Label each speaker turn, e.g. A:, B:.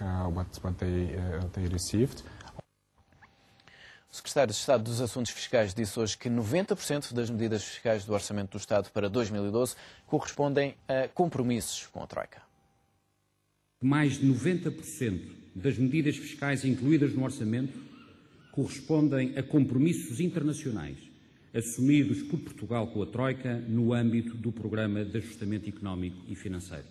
A: uh, what, what they, they received.
B: O secretário de Estado dos Assuntos Fiscais disse hoje que 90% das medidas fiscais do Orçamento do Estado para 2012 correspondem a compromissos com a Troika.
C: Mais de 90% das medidas fiscais incluídas no orçamento correspondem a compromissos internacionais assumidos por Portugal com a Troika no âmbito do Programa de Ajustamento Económico e Financeiro.